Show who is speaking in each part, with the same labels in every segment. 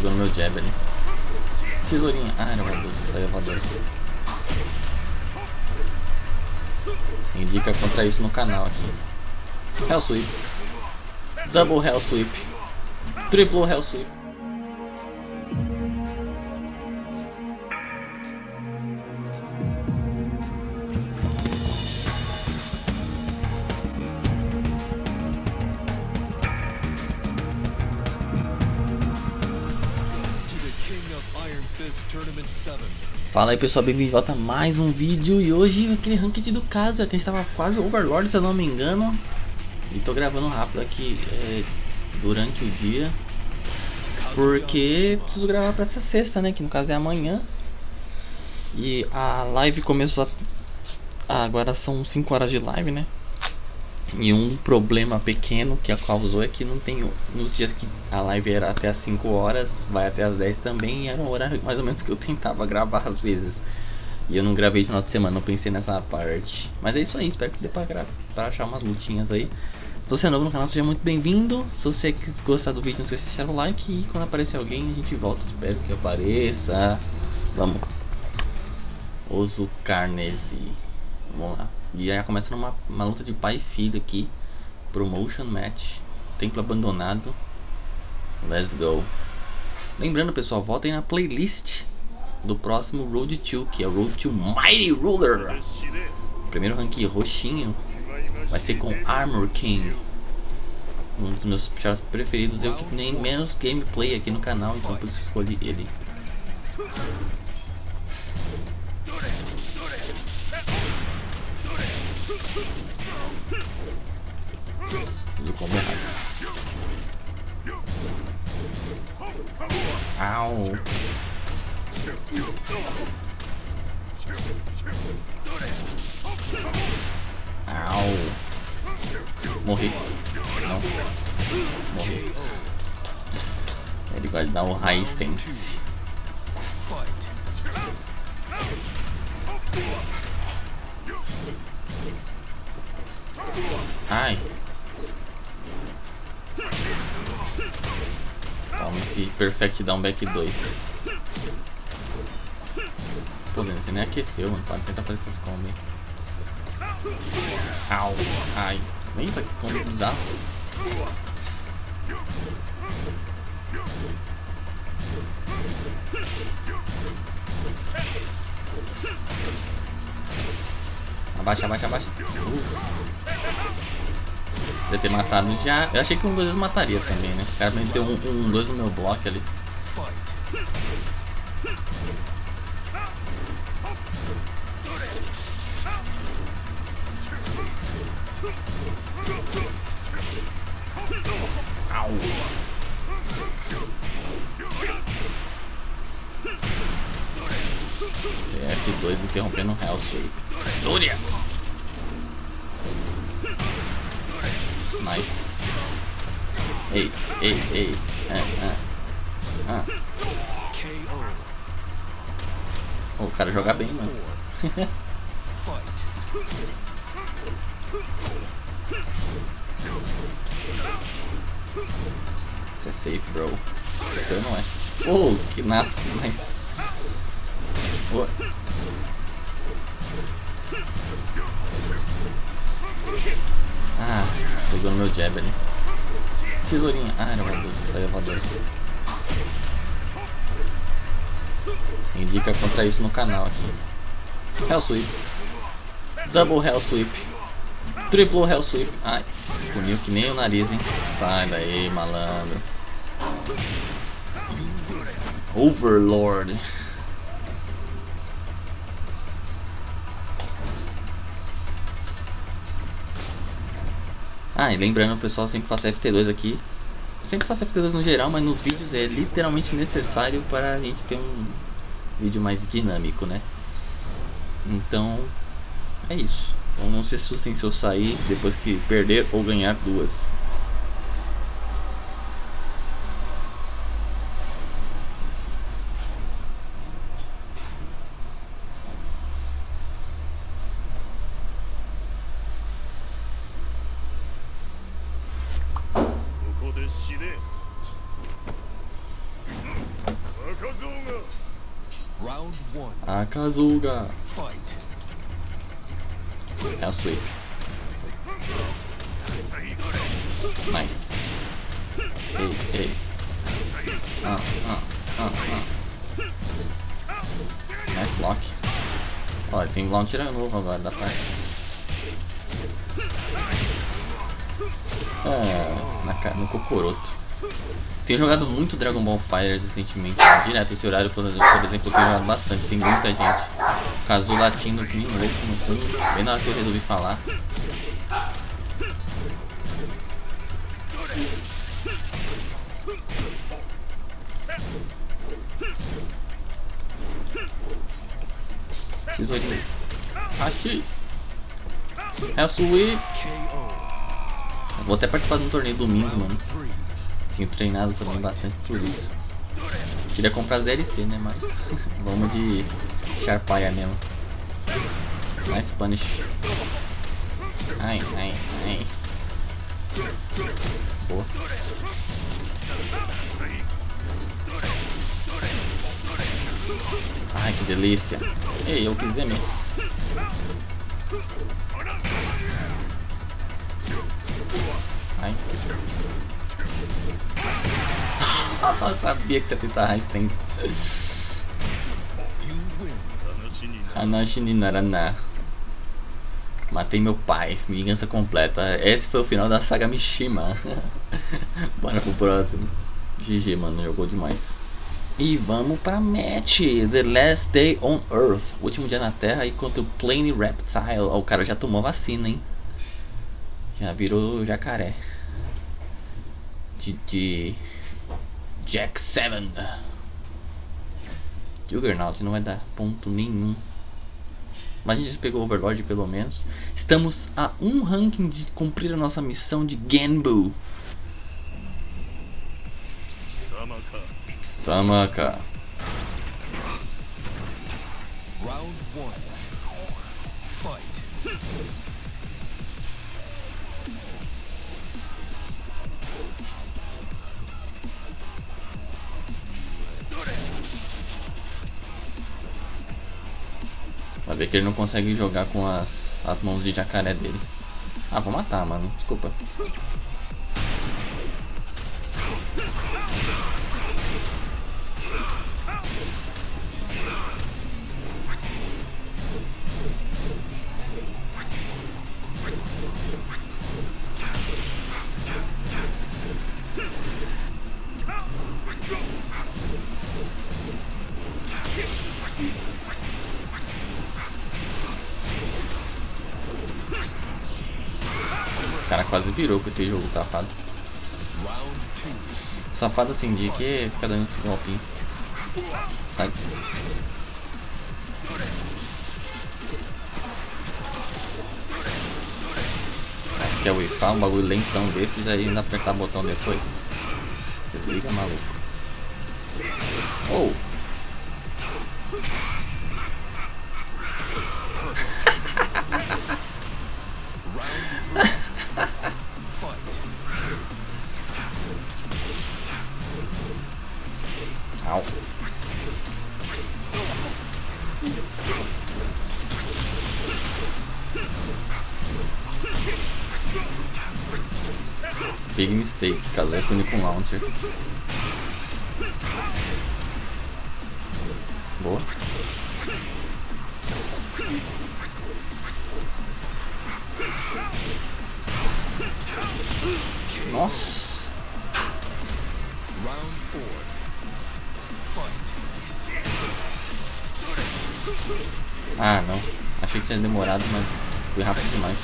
Speaker 1: No meu jab ali. Tesourinha. Ah, era voador. Saiu voador. Tem dica contra isso no canal aqui. Hell Sweep. Double Hell Sweep. Triple Hell Sweep. Fala aí pessoal, bem-vindo de volta a mais um vídeo. E hoje aquele ranked do caso, que a gente tava quase overlord se eu não me engano. E tô gravando rápido aqui é, durante o dia. Porque preciso gravar pra essa sexta, né, que no caso é amanhã. E a live começou a... Agora são 5 horas de live, né e um problema pequeno que a causou é que não tem. Nos dias que a live era até as 5 horas, vai até as 10 também, era um horário mais ou menos que eu tentava gravar às vezes. E eu não gravei de final de semana, não pensei nessa parte. Mas é isso aí, espero que dê pra, pra achar umas lutinhas aí. Se você é novo no canal, seja muito bem-vindo. Se você gostar do vídeo, não esqueça de deixar o like. E quando aparecer alguém, a gente volta. Espero que apareça. Vamos. Oso Carnese. Vamos lá. E aí começa numa uma luta de pai e filho aqui. Promotion match. Templo abandonado. Let's go. Lembrando pessoal, votem na playlist do próximo Road 2, que é Road to Mighty Ruler. Primeiro rank roxinho vai ser com Armor King. Um dos meus chars preferidos, eu que nem menos gameplay aqui no canal, então por isso escolhi ele. Au. Au. Morri. Não. Morri. Ele vai dar um high stance. Ai. Esse Perfect Down Back 2. Pô, você nem aqueceu, mano. Pode tentar fazer essas combos Au. Ai. Eita, que combo bizarro. Abaixa, abaixa, abaixa. Deve ter matado já. Eu achei que um 2 mataria também, né? O cara meteu um 2 um, dois no meu bloco ali. Au. F2 interrompendo o Hellsweep. Dúria! Nice. Ei, ei, ei. É, é. Ah. Oh, o cara joga bem, mano. Isso é safe, bro. Isso não é. Oh, que nasce, mas. Oh. Ah, pegou no meu jab ali. Tesourinha. Ah, era voador. Saiu voador. Tem dica contra isso no canal aqui. Hell Sweep. Double Hell Sweep. Triple Hell Sweep. Ai, puniu que nem o nariz, hein. Sai daí, malandro. Overlord. Ah, e lembrando, pessoal, sempre faço FT2 aqui. Sempre faço FT2 no geral, mas nos vídeos é literalmente necessário para a gente ter um vídeo mais dinâmico, né? Então, é isso. Então não se assustem se eu sair depois que perder ou ganhar duas. Akazuga.
Speaker 2: Fight.
Speaker 1: É o sweep. Nice. Ei, ei. Ah, ah, ah, ah. Nice block. Olha, tem launcher novo agora, dá pra... É, na, no Kokoroto. Tenho jogado muito Dragon Ball Fighters recentemente. Direto esse horário, por exemplo, eu tenho jogado bastante. Tem muita gente. Casu latindo que nem louco no fundo. Bem na hora que eu resolvi falar. Tesourinho. Hashi. Hellsui.
Speaker 2: KO.
Speaker 1: Vou até participar de um torneio domingo, mano. Tenho treinado também bastante por isso. Queria comprar as DLC, né? Mas vamos de Sharpaya mesmo. Nice punish. Ai, ai, ai. Boa. Ai, que delícia. Ei, eu quiser mesmo. Ai. Eu sabia que você ia tentar resistência.
Speaker 2: You win.
Speaker 1: Hanashi ni narana. Matei meu pai, vingança completa. Esse foi o final da saga Mishima. Bora pro próximo. GG, mano, jogou demais. E vamos pra match. The Last Day on Earth. Último dia na Terra e contra o Plane Reptile. O cara já tomou vacina, hein? Já virou jacaré. De, de Jack 7. Juggernaut não vai dar ponto nenhum. Mas a gente pegou o Overlord pelo menos. Estamos a um ranking de cumprir a nossa missão de Genbu. Samaka.
Speaker 2: Round
Speaker 1: Vai ver que ele não consegue jogar com as, as mãos de jacaré dele. Ah, vou matar, mano. Desculpa. Cara quase virou com esse jogo, safado. Safado assim, de que fica dando esse golpinho. Sai. Acho que é wifar um bagulho lentão desses aí ainda apertar botão depois. Você liga, maluco. Oh! Au. Big mistake, casar com o Launcher. Boa. Nossa.
Speaker 2: Round 4.
Speaker 1: Ah, não. Achei que tinha demorado, mas foi rápido demais.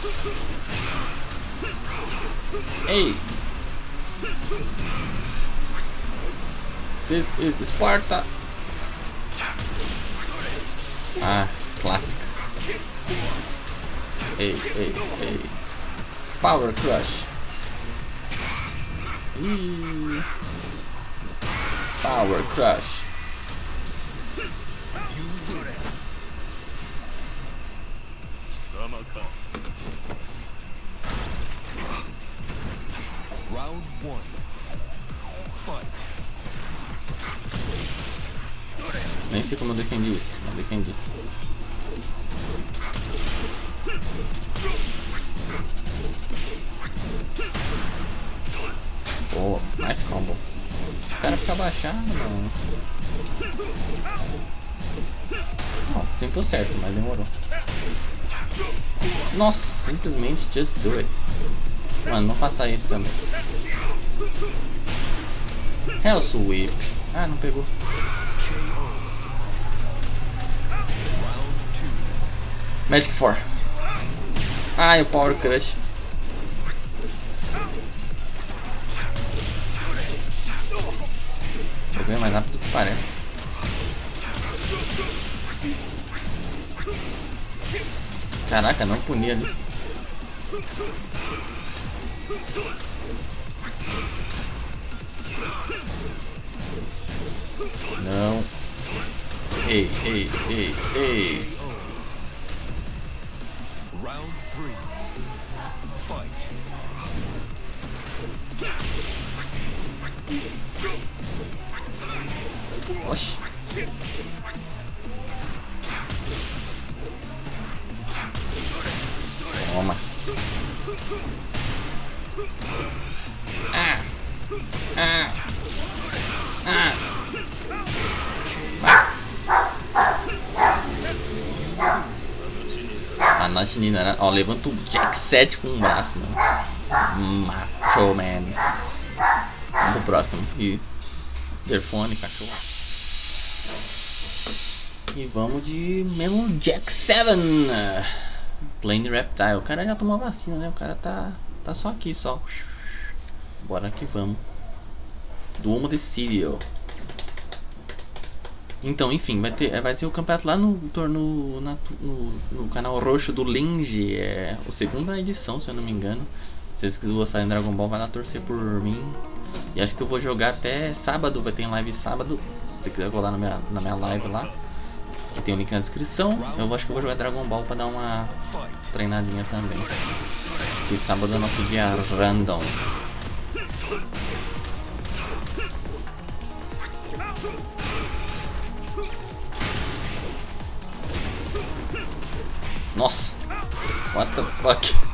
Speaker 1: Ei! This is Sparta! Ah, clássica. Ei, ei, ei. Power Crush. Ih. Power Crush.
Speaker 2: Round one. Fight.
Speaker 1: Nem sei como eu defendi isso, mas defendi. Boa, nice combo. O cara fica abaixado, mano. Nossa, tentou certo, mas demorou. Nossa, simplesmente just do it. Mano, não faça isso também. Hell Sweep. Ah, não pegou. Magic 4. Ai, o Power Crush. Ganho mais rápido do que parece. Caraca, não puni ali. Não. Ei, ei, ei, ei. Oxi. Toma. Ah. Ah. Ah. A nossa menina, ó, levanta o Jack 7 com um braço, mano. Macho, man. Vamos pro próximo. E. Interfone, cachorro. E vamos de mesmo Jack 7. Plane Reptile. O cara já tomou vacina, né? O cara tá, tá só aqui, só. Bora que vamos. Duomo de Sirio. Então, enfim, vai ter, vai ter o campeonato lá no, no, na, no, no canal roxo do Linge. É a segunda edição, se eu não me engano. Se vocês gostarem de Dragon Ball, vai lá torcer por mim. E acho que eu vou jogar até sábado. Vai ter live sábado. Se você quiser colar na minha, na minha live lá. Que tem o link na descrição. Eu acho que eu vou jogar Dragon Ball pra dar uma treinadinha também. Que sábado é nosso dia random. Nossa! What the fuck?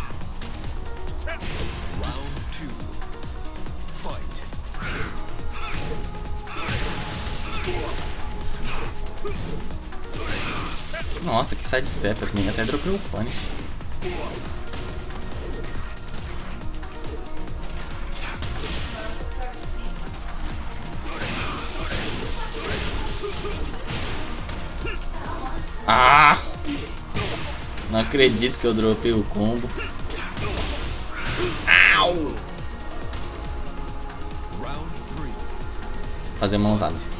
Speaker 1: Nossa, que sidestep, eu também até dropei o punch. Ah! Não acredito que eu dropei o combo. Au! Fazer mãozada.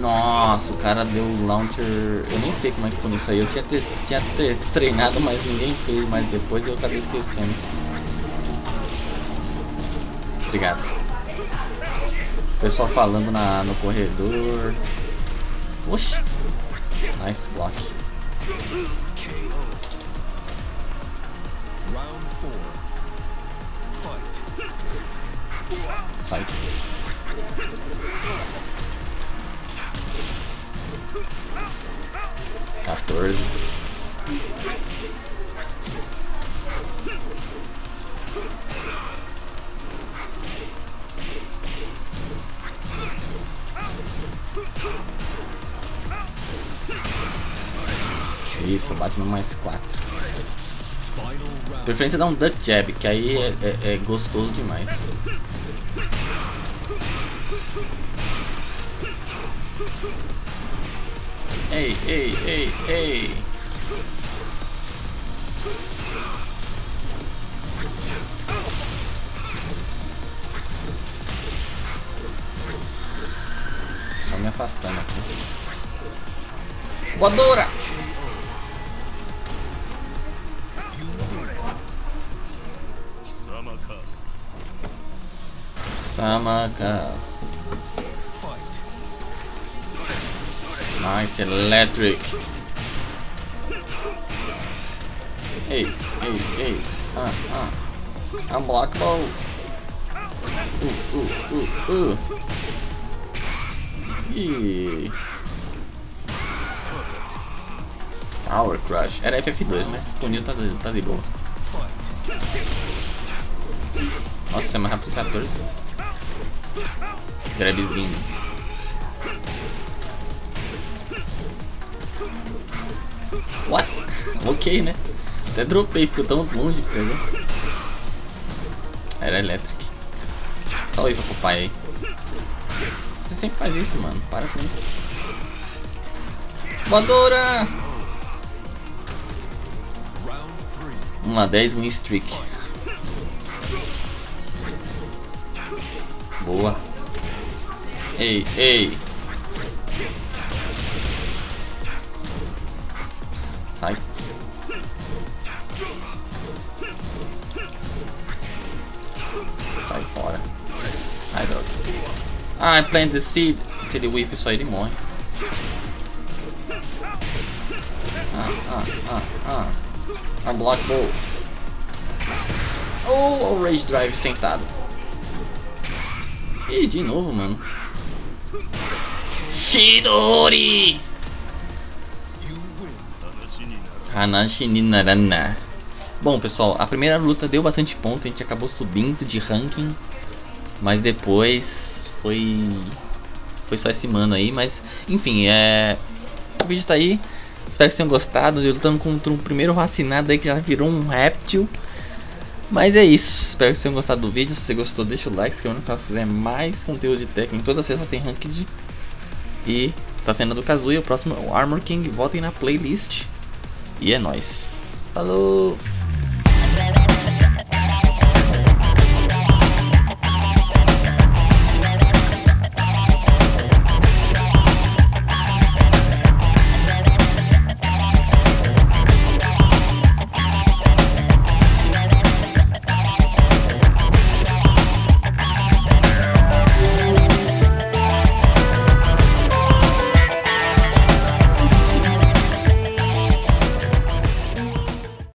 Speaker 1: Nossa, o cara deu launcher. Eu nem sei como é que foi isso aí. Eu tinha, ter, tinha ter treinado, mas ninguém fez. Mas depois eu acabei esquecendo. Obrigado. Pessoal falando na, no corredor. Oxi. Nice block.
Speaker 2: Fight.
Speaker 1: 14. Isso, bate no mais
Speaker 2: 4.
Speaker 1: Preferência é dá um Duck Jab, que aí é, é, é gostoso demais. Ei, ei, ei, ei. Só me afastando aqui. Voadora! Samaka.
Speaker 2: Fight.
Speaker 1: Nice electric. Ei, ei, ei. Ah, ah. Unblockable. Uh, uh, uh, uh. E Power Crush. Era FF2, mas o Neo tá, tá de boa. Nossa, é mais rápido que 14. Grabzinho. What? Ok, né? Até dropei, ficou tão longe, pegou. Era elétrico. Iva pro pai aí. Você sempre faz isso, mano. Para com isso. Voadora! Uma 10 win streak. Boa. Ei, ei. Sai. Sai fora. Ai, droga. Ai, plant the seed. Se ele whiff isso aí, ele morre. Ah, ah, ah, ah. A block ball. Oh, o Rage Drive sentado. Ih, de novo, mano. Shidori! Hanashi ni narana. Bom, pessoal, a primeira luta deu bastante ponto, a gente acabou subindo de ranking. Mas depois foi. Foi só esse mano aí, mas enfim, é. O vídeo tá aí. Espero que tenham gostado. Eu lutando contra um primeiro vacinado aí que já virou um réptil. Mas é isso. Espero que tenham gostado do vídeo. Se você gostou, deixa o like. Se quiser mais conteúdo de técnico. Toda sexta tem ranked. E tá sendo do Kazuya. O próximo é o Armor King. Votem na playlist. E é nóis. Falou!